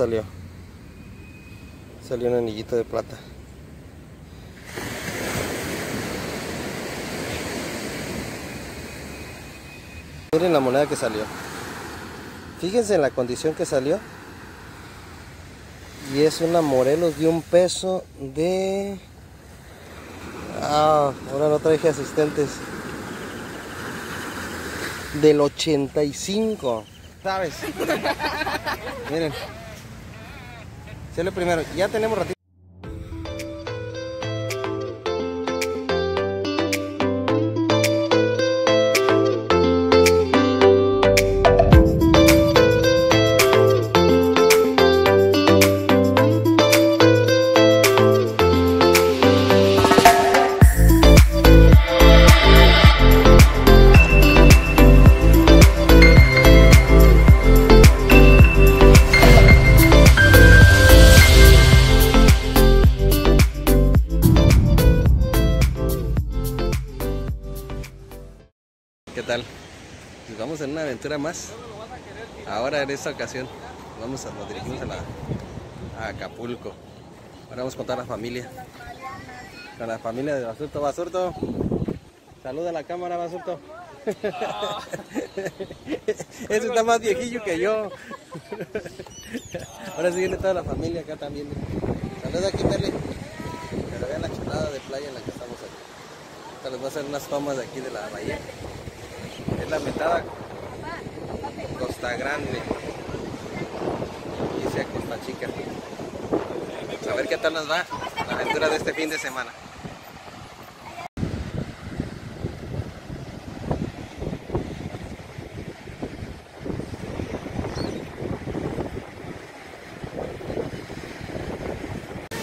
Salió. Salió un anillito de plata. Miren la moneda que salió. Fíjense en la condición que salió. Y es una Morelos de un peso de... Ah, ahora no traje asistentes. Del 85. ¿Sabes? Miren. Sale primero. Ya tenemos ratito. En una aventura más. Ahora en esta ocasión vamos a nos dirigimos a, la, a Acapulco. Ahora vamos con toda la familia. Con la familia de Basurto. Basurto. Saluda a la cámara, Basurto. Ese está más viejillo que yo. Ahora sí viene toda la familia acá también. Saluda aquí, Meli. Pero vean la chulada de playa en la que estamos aquí. Les voy a hacer unas tomas de aquí de la bahía. Es la Costa Grande. Y dice Costa Chica. A ver qué tal nos va la aventura de este fin de semana.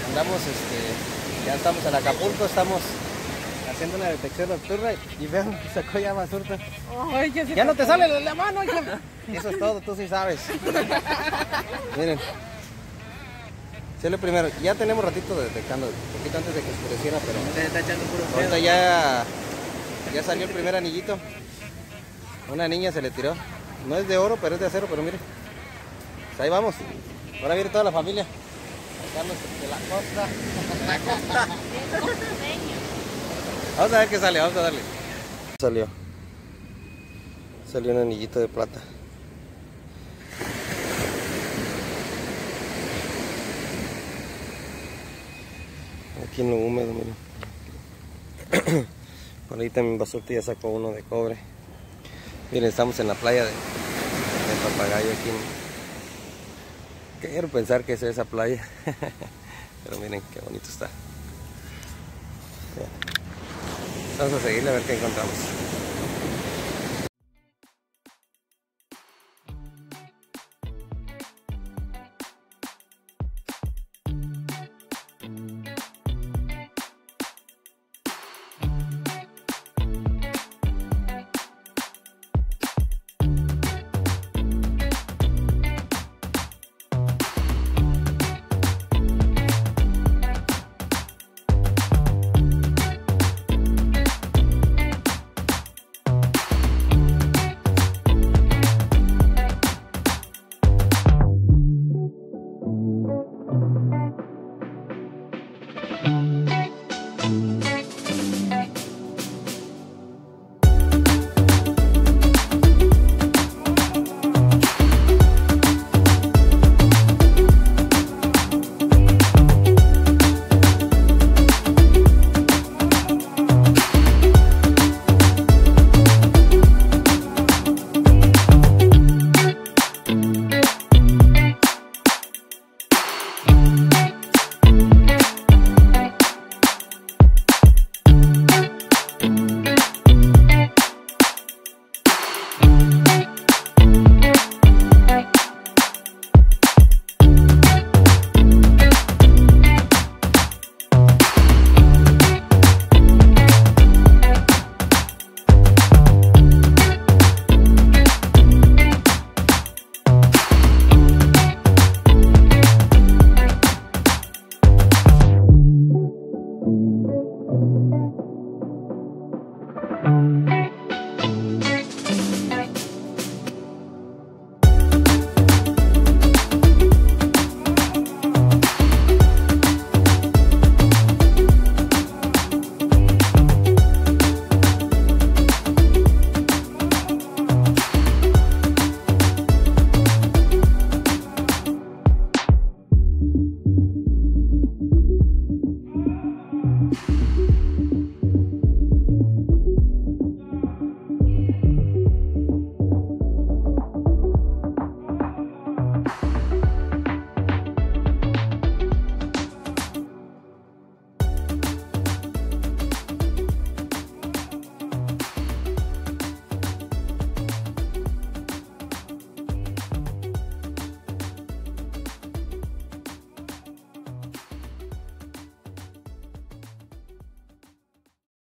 Andamos, este, ya estamos en Acapulco, estamos haciendo una detección nocturna y vean, sacó ya basurta. Ay, ya no te sale la mano, hija. Eso es todo, tú sí sabes. Miren. Sale primero. Ya tenemos ratito detectando, un poquito antes de que oscureciera, pero Se está echando puro ahorita ya, ya salió el primer anillito. Una niña se le tiró. No es de oro, pero es de acero, pero miren. Pues ahí vamos. Ahora viene toda la familia. Carlos de la costa. La costa. Vamos a ver qué sale, vamos a darle. Salió. Salió un anillito de plata. En lo húmedo, miren. Por ahí también Basurti ya sacó uno de cobre. Miren, estamos en la playa de, Papagayo aquí. Quiero pensar que es esa playa. Pero miren qué bonito está. Vamos a seguirle a ver qué encontramos.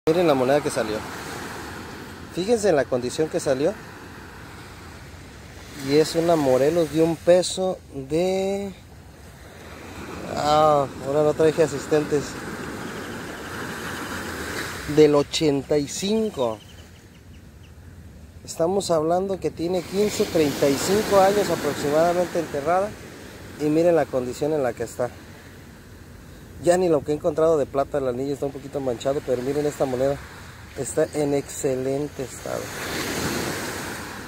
Miren la moneda que salió. Fíjense en la condición que salió. Y es una Morelos de un peso de... Ah, ahora no traje asistentes. Del 85. Estamos hablando que tiene 15, 35 años aproximadamente enterrada. Y miren la condición en la que está. Ya ni lo que he encontrado de plata el anillo está un poquito manchado, pero miren esta moneda. Está en excelente estado.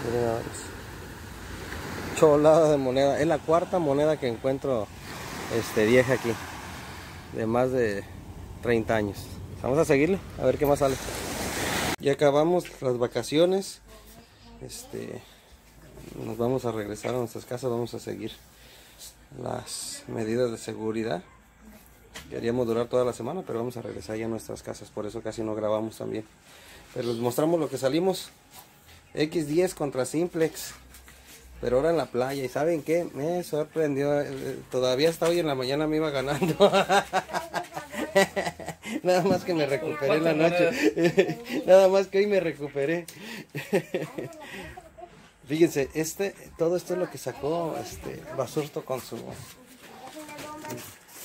Miren ahora. Cholada de moneda. Es la cuarta moneda que encuentro este, vieja aquí. De más de 30 años. Vamos a seguirle, a ver qué más sale. Ya acabamos las vacaciones. Este, nos vamos a regresar a nuestras casas. Vamos a seguir las medidas de seguridad. Queríamos durar toda la semana, pero vamos a regresar ya a nuestras casas, por eso casi no grabamos también. Pero les mostramos lo que salimos. X10 contra Simplex. Pero ahora en la playa. ¿Y saben qué? Me sorprendió. Eh, todavía hasta hoy en la mañana me iba ganando. Nada más que me recuperé en la noche. Nada más que hoy me recuperé. Fíjense, este, todo esto es lo que sacó este Basurto con su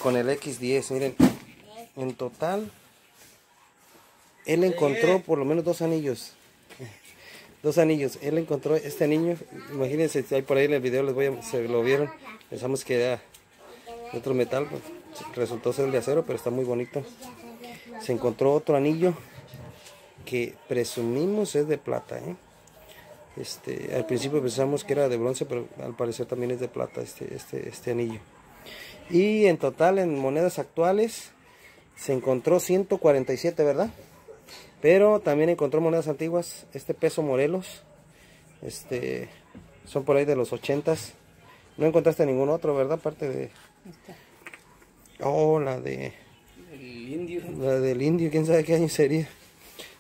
con el X10, miren, en total él encontró por lo menos dos anillos. Dos anillos. Él encontró este anillo. Imagínense, si hay por ahí en el video, les voy a, se lo vieron. Pensamos que era de otro metal. Pues, resultó ser el de acero, pero está muy bonito. Se encontró otro anillo que presumimos es de plata. ¿eh? Este, al principio pensamos que era de bronce, pero al parecer también es de plata este, este, este anillo. Y en total en monedas actuales se encontró 147, ¿verdad? Pero también encontró monedas antiguas, este peso Morelos, este, son por ahí de los 80s. No encontraste ningún otro, ¿verdad? Aparte de... Oh, la de... El indio. La del indio, quién sabe qué año sería.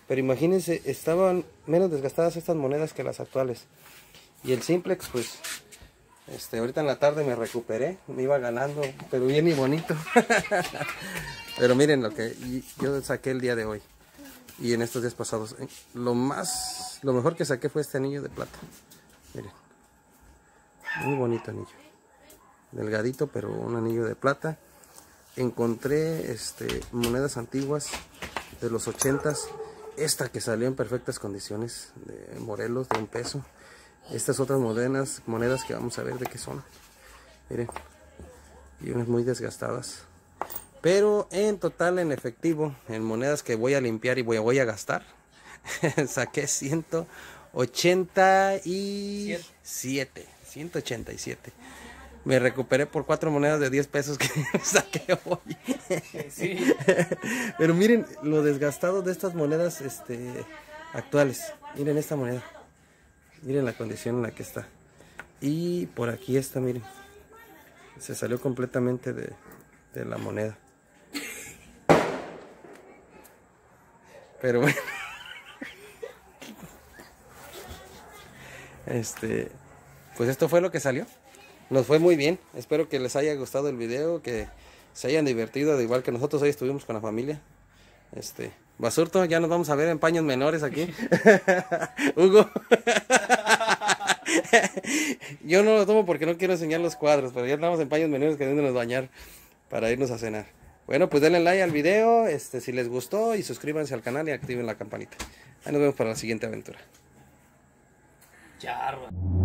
Pero imagínense, estaban menos desgastadas estas monedas que las actuales. Y el simplex, pues, este, ahorita en la tarde me recuperé, me iba ganando, pero bien y bonito. pero miren lo que yo saqué el día de hoy y en estos días pasados. Lo más, lo mejor que saqué fue este anillo de plata. Miren, muy bonito anillo, delgadito, pero un anillo de plata. Encontré este, monedas antiguas de los 80 esta que salió en perfectas condiciones de Morelos de un peso estas otras monedas, monedas que vamos a ver de qué son. Miren. Y unas muy desgastadas. Pero en total, en efectivo, en monedas que voy a limpiar y voy a, voy a gastar, saqué 187. 187. Me recuperé por cuatro monedas de 10 pesos que saqué hoy. Pero miren lo desgastado de estas monedas este, actuales. Miren esta moneda. Miren la condición en la que está. Y por aquí está, miren. Se salió completamente de, la moneda. Pero bueno. Este, pues esto fue lo que salió. Nos fue muy bien. Espero que les haya gustado el video, que se hayan divertido, de igual que nosotros hoy estuvimos con la familia. Este, Basurto, ya nos vamos a ver en paños menores aquí. Hugo. Yo no lo tomo porque no quiero enseñar los cuadros, pero ya estamos en paños menores queriéndonos bañar para irnos a cenar. Bueno, pues denle like al video, este, si les gustó y suscríbanse al canal y activen la campanita. Ahí nos vemos para la siguiente aventura. Charro.